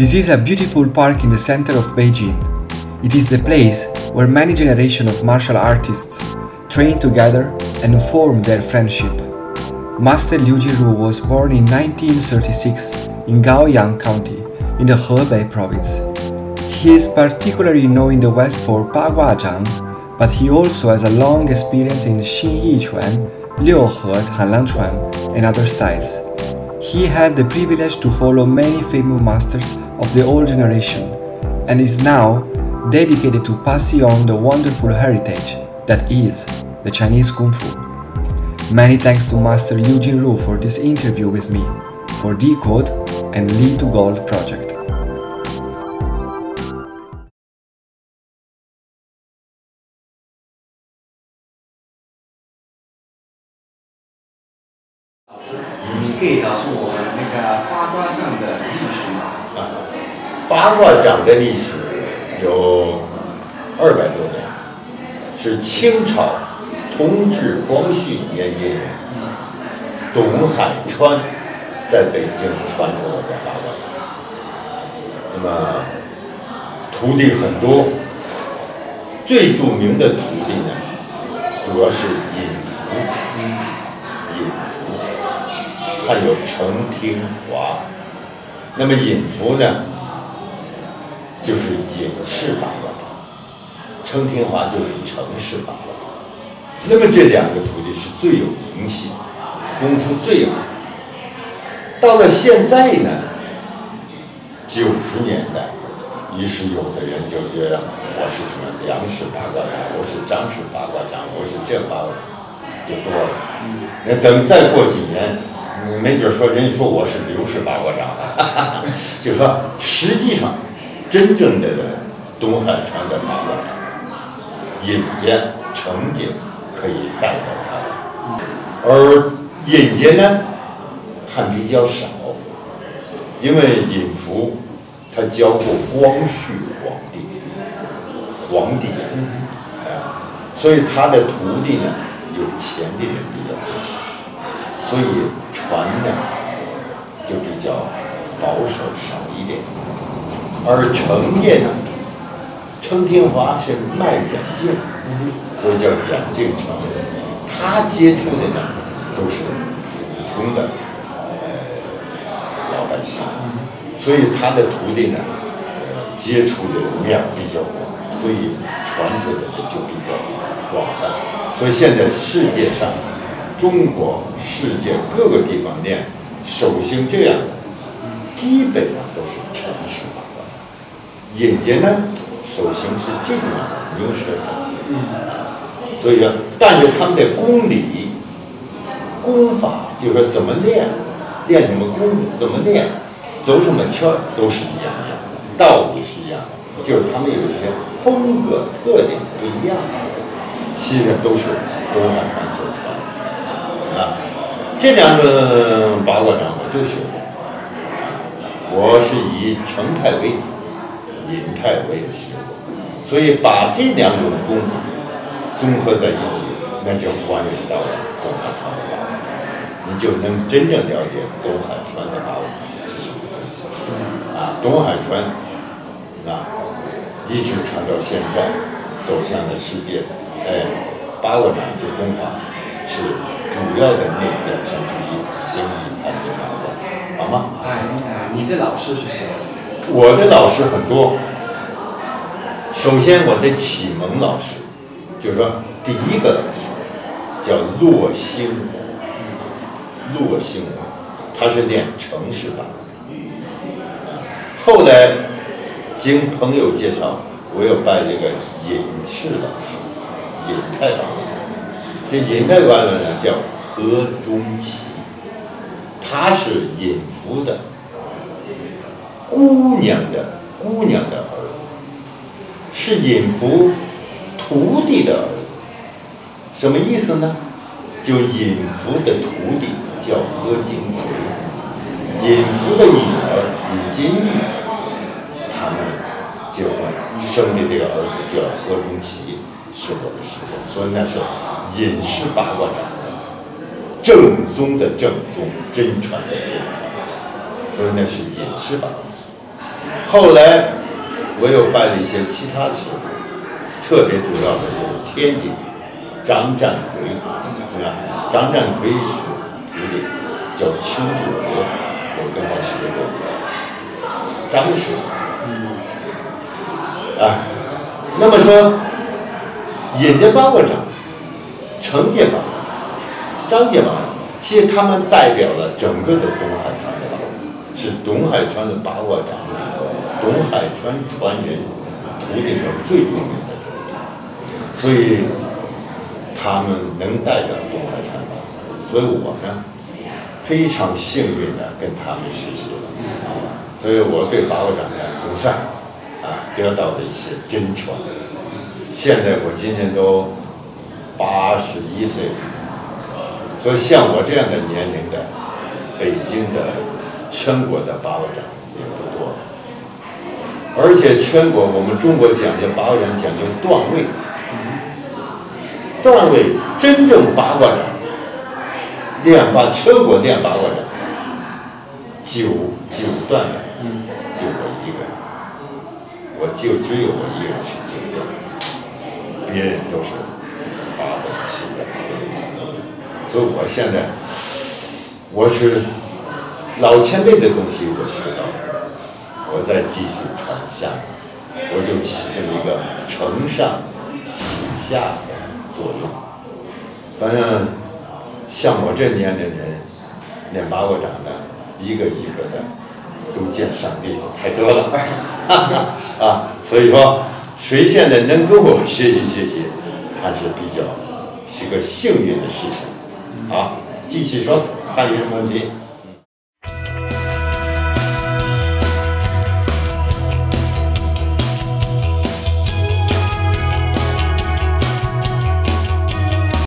This is a beautiful park in the center of Beijing. It is the place where many generations of martial artists train together and form their friendship. Master Liu Jiru was born in 1936 in Gaoyang County in the Hebei province. He is particularly known in the West for Bagua Zhang, but he also has a long experience in Xin Yichuan, Liu He, Hanlang Chuan, and other styles. He had the privilege to follow many famous masters of the old generation and is now dedicated to passing on the wonderful heritage that is the Chinese Kung Fu. Many thanks to Master Liu Jinru for this interview with me, for Decode and Lead to Gold project. 你可以告诉我们那个八卦上的历史吗？八卦掌的历史有二百多年，是清朝同治、光绪年间董海川在北京传出来的八卦。那么徒弟很多，最著名的徒弟呢，主要是尹福，尹福，还有程听华。那么尹福呢？就是隐士八卦掌，程天华就是程氏八卦掌。那么这两个徒弟是最有名气，功夫最好。到了现在呢，九十年代，于是有的人就觉得我是什么梁氏八卦掌，我是张氏八卦掌，我是这八卦，就多了。那等再过几年，没准说人家说我是刘氏八卦掌，就说实际上。真正的东海川的八卦掌，尹家、程景可以代表他，而尹家呢还比较少，因为尹福他教过光绪皇帝，皇帝啊，所以他的徒弟呢有钱的人比较多，所以传呢就比较保守少一点。而程家呢，程天华是卖眼镜，所以叫眼镜程。他接触的呢，都是普通的呃老百姓，所以他的徒弟呢，接触的面比较广，所以传出来的就比较广泛。所以现在世界上，中国、世界各个地方练手型这样，基本上都是程式的。尹家呢，手型是这种牛舌掌，所以说，但是他们的功理、功法，就是说怎么练，练什么功，怎么练，走什么圈都是一样的，道理是一样的，就是他们有些风格特点不一样，其实都是东汉传所传啊。这两个八卦掌我都学过，我是以成派为主。隐派我也学过，所以把这两种功夫综合在一起，那就还原到了东海川的八卦掌，你就能真正了解东海川的八卦掌是什么东西。啊，东海川啊，一直传到现在，走向了世界。哎，八卦掌这功法是主要的内在之一，心意太极八卦，好吗？哎，你的老师是谁？我的老师很多。首先，我的启蒙老师，就是说第一个老师叫骆兴，骆兴，他是练城市版。后来经朋友介绍，我又拜这个尹氏老师，尹太老。这尹太老呢叫何中奇，他是尹福的。姑娘的姑娘的儿子，是尹福徒弟的儿子，什么意思呢？就尹福的徒弟叫何金奎，尹福的女儿尹金玉，他们结婚生的这个儿子叫何中奇，是我的师傅，所以那是尹氏八卦掌的正宗的正宗，真传的真传，所以那是尹氏八卦。后来我又拜了一些其他师傅，特别主要的就是天津张占奎，是吧？张占奎是徒弟，叫邱志和，我跟他学过。张师傅，啊，那么说，尹家八卦掌、程家八卦掌、张家八卦掌，其实他们代表了整个的东海传的，是东海传的八卦掌里头，东海传传人徒弟中最著名的徒弟，所以他们能代表东海传法，所以我呢非常幸运的跟他们学习了，所以我对八卦掌呢总算啊得到了一些真传。现在我今年都八十一岁，所以像我这样的年龄的，北京的全国的八卦掌也不多了，而且全国我们中国讲究八卦掌讲究段位，段位真正八卦掌练八全国练八卦掌九九段位，就我一个人，我就只有我一个人是九段。别人都是八等七等，所以我现在我是老前辈的东西我学到了，我再继续传下，我就起这么一个承上启下的作用。反正像我这年龄人练八卦掌的，一个一个的都见上帝太多了，啊，所以说。谁现在能跟我学习学习，还是比较是个幸运的事情，好，继续说，还有什么问题？